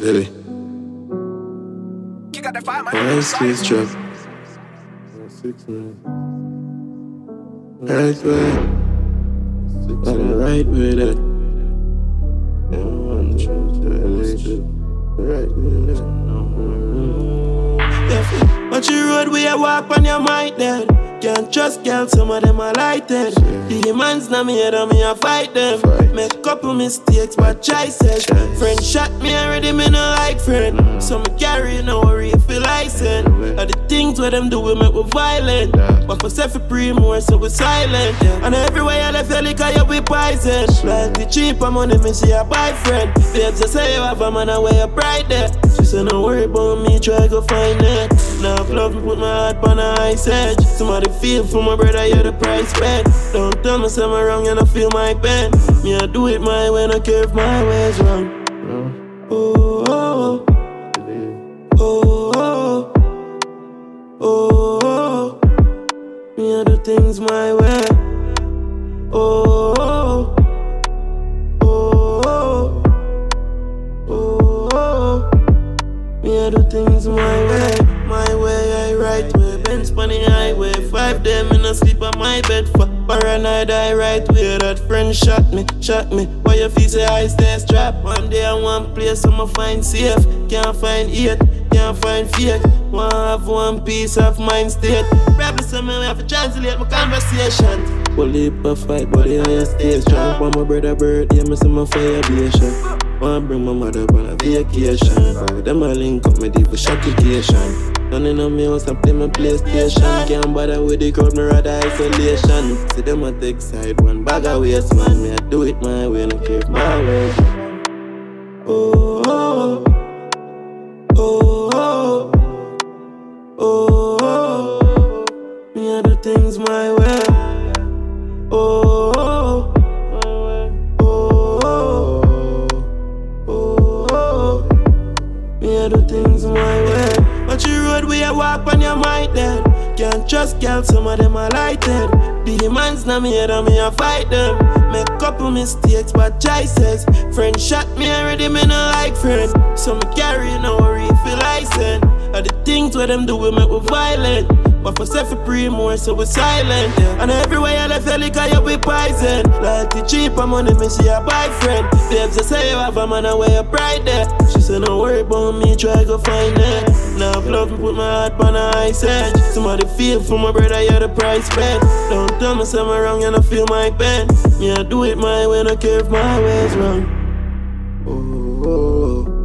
baby. You got the fire, man. Ice Keys trap. Six man. Right way. On the right way that. Yeah, one, two, three, right way that. Yeah, but you road we a walk on your mind then. Can't trust girl, some of them are lighted. The demons now me head and me a fight them. Fight. Make couple mistakes, but choices. Choice. Friend shot me already, me no like friend. Mm. So me carry no worry if you license. Yeah. All the things where them do we make we violent. Yeah. But for self pre more, so we silent. And everywhere I left, liquor, you be poison. Like the cheaper money, me see a boyfriend. Babes, I say you have a man, I wear a pride there. Say no worry about me, try go find it. Now love me, put my heart on the ice edge. Somebody feel for my brother, you're the price paid. Don't tell me I'm wrong and I feel my pain. Me, I do it my way, no care if my way's wrong. Oh, oh, oh, oh, oh, oh, oh. Me, I do things my way. Oh, Me, I do things my way, my way, I right way. Benz on the highway, five them a sleep on my bed for paranoid. I right way. That friend shot me, shot me. Why you feel say I stay strapped? One day I want place I'ma find safe. Can't find it, can't find fake. Wanna have one piece of mind state. Probably some me have to translate my conversation. Pull up a fight, but the highest stage. Tryna want my brother birthday, me see my fire blazing. Wanna bring my mother on a vacation. Uh, them a link up me deep with shockification. None in me house, I play my PlayStation. Can't bother with the crowd, me rather isolation. See them a take side, one bag of waste, man. Me I do it my way, no if my way. Oh, oh, things my way. Oh, oh, oh, oh, oh, oh. oh. Me I do things my way. But you road we a walk on your mind then. Can't trust girl, some of them are lighted. The demands now me and me a fight them. Make couple mistakes, but choices. Friend shot me already, me no like friend. So me carry no you license. All the things where them do we make we violent. But for self pre more, so we silent. Yeah. And everywhere I left, liquor, you be poison. Like the cheaper money, me see a boyfriend. Babes, I say you have a man, I wear your pride there. She say, no worry about me, try go find it. Now love me, put my heart on the ice edge. Somebody feel for my brother, you're the price paid. Don't tell me something wrong, and I feel my pain. Me, I do it my way, no care if my way's wrong. Oh,